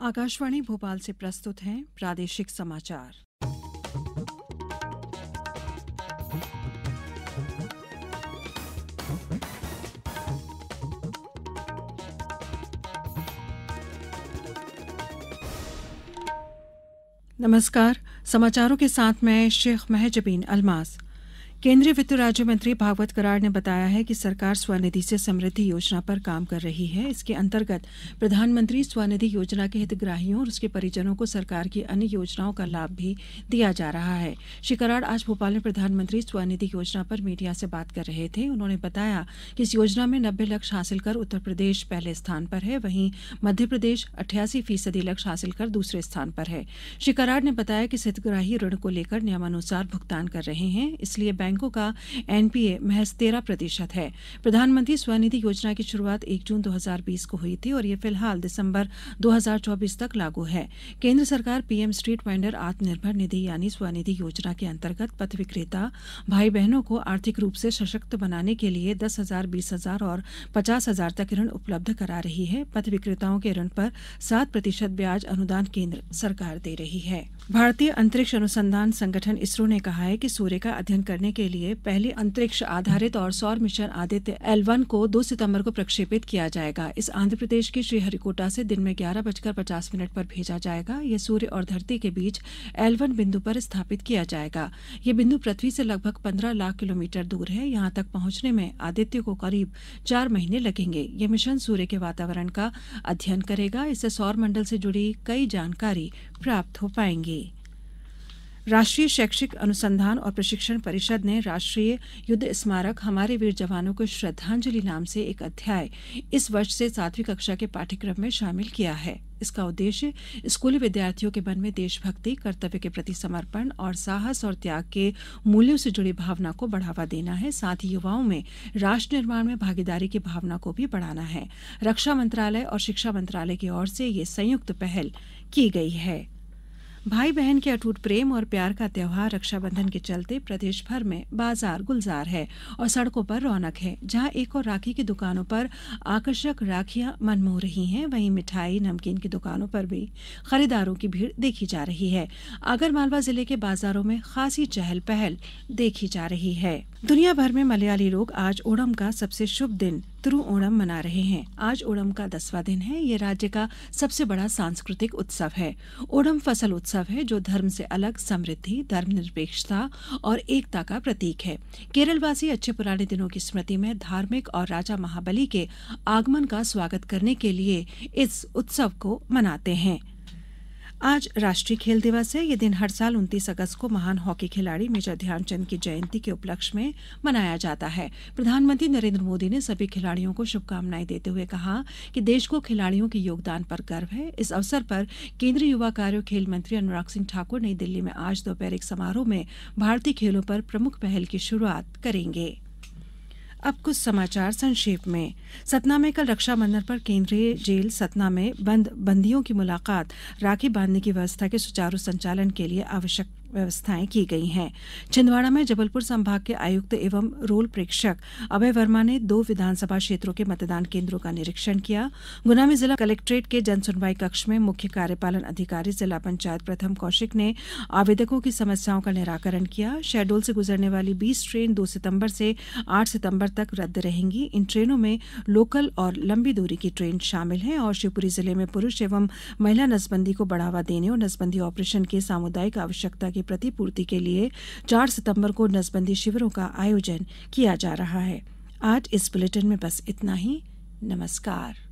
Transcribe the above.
आकाशवाणी भोपाल से प्रस्तुत हैं प्रादेशिक समाचार। नमस्कार, समाचारों के साथ मैं शेख महजबीन अलमास केंद्रीय वित्त राज्य मंत्री भागवत करार ने बताया है कि सरकार स्वनिधि से समृद्धि योजना पर काम कर रही है। इसके अंतर्गत प्रधानमंत्री स्वनिधि योजना के हितग्राहियों और उसके परिजनों को सरकार की अन्य योजनाओं का लाभ भी दिया जा रहा है। श्री कराड़ आज भोपाल में प्रधानमंत्री स्वनिधि योजना पर मीडिया से बात कर रहे थे। उन्होंने बताया कि इस योजना में नब्बे लक्ष्य हासिल कर उत्तर प्रदेश पहले स्थान पर है, वहीं मध्य प्रदेश अठासी फ़ीसदी लक्ष्य हासिल कर दूसरे स्थान पर है। श्री कराड़ ने बताया कि हितग्राही ऋण को लेकर नियमानुसार भुगतान कर रहे हैं, इसलिए बैंक बैंकों का एनपीए महज तेरह प्रतिशत है। प्रधानमंत्री स्वनिधि योजना की शुरुआत एक जून 2020 को हुई थी और ये फ़िलहाल दिसंबर 2024 तक लागू है। केंद्र सरकार PM street vendor Atmanirbhar Nidhi यानी स्वनिधि योजना के अंतर्गत पथ विक्रेता भाई बहनों को आर्थिक रूप से सशक्त बनाने के लिए दस हज़ार, बीस हज़ार और पचास हज़ार तक ऋण उपलब्ध करा रही है। पथ विक्रेताओं के ऋण पर सात प्रतिशत ब्याज अनुदान केंद्र सरकार दे रही है। भारतीय अंतरिक्ष अनुसंधान संगठन इसरो ने कहा है कि सूर्य का अध्ययन करने के लिए पहले अंतरिक्ष आधारित और सौर मिशन आदित्य एल वन को 2 सितंबर को प्रक्षेपित किया जाएगा। इस आंध्र प्रदेश के श्रीहरिकोटा से दिन में ग्यारह बजकर पचास मिनट पर भेजा जाएगा। यह सूर्य और धरती के बीच एल वन बिंदु पर स्थापित किया जाएगा। यह बिंदु पृथ्वी से लगभग पंद्रह लाख किलोमीटर दूर है। यहाँ तक पहुँचने में आदित्य को करीब चार महीने लगेंगे। यह मिशन सूर्य के वातावरण का अध्ययन करेगा। इससे सौर मंडल से जुड़ी कई जानकारी प्राप्त हो पाएँगी। राष्ट्रीय शैक्षिक अनुसंधान और प्रशिक्षण परिषद ने राष्ट्रीय युद्ध स्मारक हमारे वीर जवानों को श्रद्धांजलि नाम से एक अध्याय इस वर्ष से सातवीं कक्षा के पाठ्यक्रम में शामिल किया है। इसका उद्देश्य स्कूली विद्यार्थियों के मन में देशभक्ति, कर्तव्य के प्रति समर्पण और साहस और त्याग के मूल्यों से जुड़ी भावना को बढ़ावा देना है। साथ ही युवाओं में राष्ट्र निर्माण में भागीदारी की भावना को भी बढ़ाना है। रक्षा मंत्रालय और शिक्षा मंत्रालय की ओर से ये संयुक्त पहल की गई है। भाई बहन के अटूट प्रेम और प्यार का त्योहार रक्षाबंधन के चलते प्रदेश भर में बाज़ार गुलजार है और सड़कों पर रौनक है, जहाँ एक और राखी की दुकानों पर आकर्षक राखियाँ मनमोह रही हैं। वहीं मिठाई, नमकीन की दुकानों पर भी खरीदारों की भीड़ देखी जा रही है। आगरमालवा ज़िले के बाजारों में खासी चहल पहल देखी जा रही है। दुनिया भर में मलयाली लोग आज ओणम का सबसे शुभ दिन तिरु ओणम मना रहे हैं। आज ओणम का दसवां दिन है। ये राज्य का सबसे बड़ा सांस्कृतिक उत्सव है। ओणम फ़सल उत्सव है, जो धर्म से अलग, समृद्धि, धर्मनिरपेक्षता और एकता का प्रतीक है। केरलवासी अच्छे पुराने दिनों की स्मृति में धार्मिक और राजा महाबली के आगमन का स्वागत करने के लिए इस उत्सव को मनाते हैं। आज राष्ट्रीय खेल दिवस है। ये दिन हर साल 29 अगस्त को महान हॉकी खिलाड़ी मेजर ध्यानचंद की जयंती के उपलक्ष्य में मनाया जाता है। प्रधानमंत्री नरेंद्र मोदी ने सभी खिलाड़ियों को शुभकामनाएँ देते हुए कहा कि देश को खिलाड़ियों के योगदान पर गर्व है। इस अवसर पर केंद्रीय युवा कार्य खेल मंत्री अनुराग सिंह ठाकुर नई दिल्ली में आज दोपहर एक समारोह में भारतीय खेलों पर प्रमुख पहल की शुरुआत करेंगे। अब कुछ समाचार संक्षेप में। सतना में कल रक्षा बंधन पर केंद्रीय जेल सतना में बंद बंदियों की मुलाकात। राखी बांधने की व्यवस्था के सुचारू संचालन के लिए आवश्यक व्यवस्थाएँ की गई हैं। छिंदवाड़ा में जबलपुर संभाग के आयुक्त एवं रोल प्रेक्षक अभय वर्मा ने दो विधानसभा क्षेत्रों के मतदान केंद्रों का निरीक्षण किया। गुना में जिला कलेक्ट्रेट के जनसुनवाई कक्ष में मुख्य कार्यपालन अधिकारी जिला पंचायत प्रथम कौशिक ने आवेदकों की समस्याओं का निराकरण किया। शहडोल से गुजरने वाली बीस ट्रेन दो सितंबर से आठ सितंबर तक रद्द रहेंगी। इन ट्रेनों में लोकल और लंबी दूरी की ट्रेन शामिल हैं और शिवपुरी ज़िले में पुरुष एवं महिला नसबंदी को बढ़ावा देने और नसबंदी ऑपरेशन की सामुदायिक आवश्यकता की प्रतिपूर्ति के लिए 4 सितंबर को नसबंदी शिविरों का आयोजन किया जा रहा है। आज इस बुलेटिन में बस इतना ही। नमस्कार।